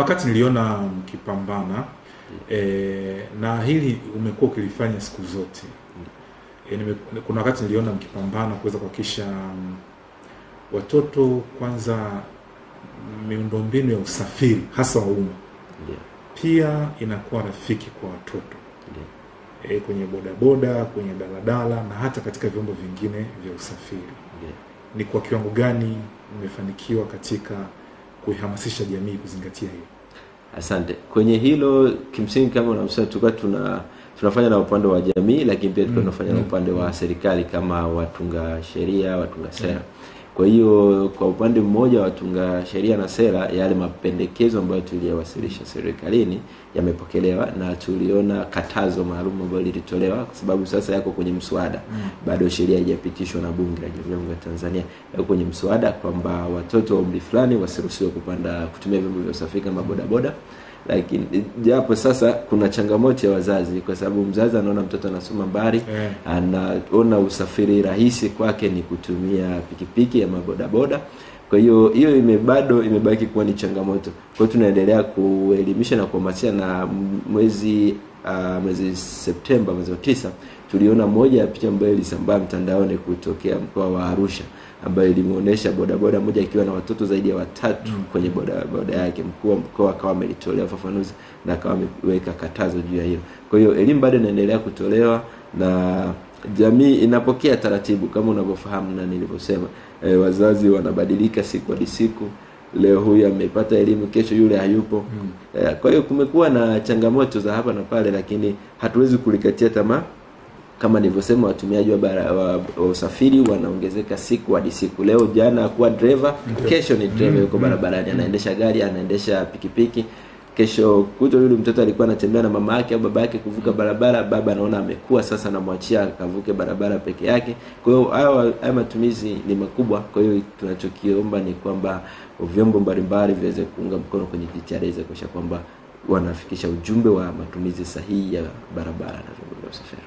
Wakati niliona mkipambana e, na hili umekuwa ukilifanya siku zote e, nime, kuna wakati niliona mkipambana kuweza kuhakikisha mm, watoto kwanza, miundombinu ya usafiri hasa wa umma yeah. pia inakuwa rafiki kwa watoto yeah. e, kwenye bodaboda, kwenye daladala na hata katika vyombo vingine vya usafiri. yeah. Ni kwa kiwango gani mmefanikiwa katika kuihamasisha jamii kuzingatia hiyo? Asante. Kwenye hilo kimsingi, kama unamsema tulikuwa tuna tunafanya na upande wa jamii, lakini pia tulikuwa Mm, tunafanya na mm, upande wa serikali kama watunga sheria, watunga sera. Kwa hiyo kwa upande mmoja watunga sheria na sera, yale mapendekezo ambayo tuliyawasilisha serikalini yamepokelewa na tuliona katazo maalum ambayo lilitolewa, kwa sababu sasa yako kwenye mswada. Mm. bado sheria haijapitishwa na Bunge la Jamhuri ya Tanzania, yako kwenye mswada kwamba watoto wa umri fulani wasiruhusiwe kupanda kutumia vyombo vya usafiri kama bodaboda lakini japo sasa kuna changamoto ya wazazi, kwa sababu mzazi anaona mtoto anasoma mbali yeah. anaona usafiri rahisi kwake ni kutumia pikipiki ama bodaboda. Kwa hiyo hiyo ime bado imebaki kuwa ni changamoto. Kwa hiyo tunaendelea kuelimisha na kuhamasisha, na mwezi uh, mwezi Septemba mwezi wa tisa tuliona moja ya picha ambayo ilisambaa mtandaoni kutokea mkoa wa Arusha ambayo ilimuonesha bodaboda moja akiwa na watoto zaidi ya watatu Mm. kwenye bodaboda yake. Mkuu wa mkoa akawa amelitolea ufafanuzi na akawa ameweka katazo juu ya hilo. Kwa hiyo elimu bado inaendelea kutolewa na jamii inapokea taratibu kama unavyofahamu na nilivyosema, e, wazazi wanabadilika siku hadi siku. Leo huyu amepata elimu, kesho yule hayupo. Mm. E, kwa hiyo kumekuwa na changamoto za hapa na pale, lakini hatuwezi kulikatia tamaa. Kama nilivyosema, watumiaji wa, bara, wa, wa usafiri wanaongezeka siku hadi siku. Leo jana kuwa driver, kesho ni driver Mm, yuko mm, barabarani, anaendesha gari, anaendesha pikipiki kesho kutwa yule mtoto alikuwa anatembea na mama yake au baba yake kuvuka barabara, baba anaona amekuwa sasa, anamwachia akavuke barabara peke yake. Kwa hiyo haya matumizi ni makubwa. Kwa hiyo tunachokiomba ni kwamba vyombo mbalimbali viweze kuunga mkono kwenye jitihada kuhakikisha kwamba wanafikisha ujumbe wa matumizi sahihi ya barabara na vyombo vya usafiri.